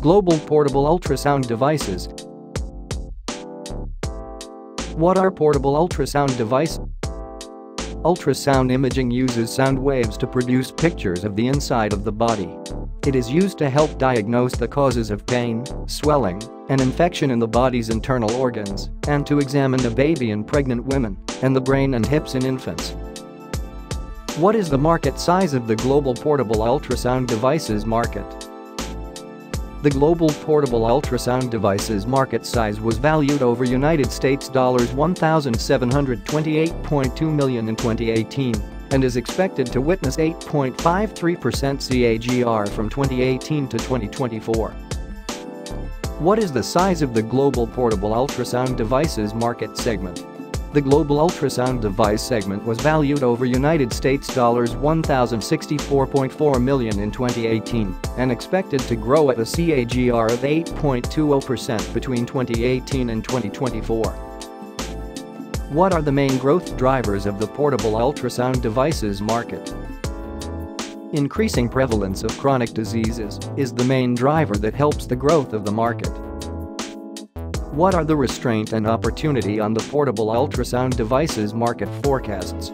Global portable ultrasound devices. What are portable ultrasound devices? Ultrasound imaging uses sound waves to produce pictures of the inside of the body. It is used to help diagnose the causes of pain, swelling, and infection in the body's internal organs, and to examine the baby in pregnant women and the brain and hips in infants. What is the market size of the global portable ultrasound devices market? The global portable ultrasound devices market size was valued over United States dollars 1,728.2 million in 2018 and is expected to witness 8.53% CAGR from 2018 to 2024. What is the size of the global portable ultrasound devices market segment? The global ultrasound device segment was valued over United States dollars 1,064.4 million in 2018 and expected to grow at a CAGR of 8.20% between 2018 and 2024. What are the main growth drivers of the portable ultrasound devices market? Increasing prevalence of chronic diseases is the main driver that helps the growth of the market. What are the restraint and opportunity on the portable ultrasound devices market forecasts?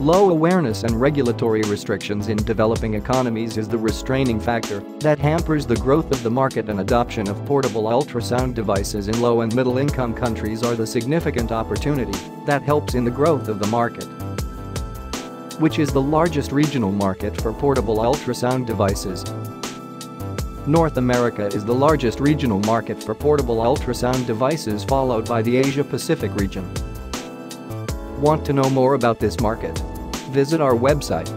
Low awareness and regulatory restrictions in developing economies is the restraining factor that hampers the growth of the market and adoption of portable ultrasound devices in low and middle income countries are the significant opportunity that helps in the growth of the market. Which is the largest regional market for portable ultrasound devices? North America is the largest regional market for portable ultrasound devices followed by the Asia-Pacific region. Want to know more about this market? Visit our website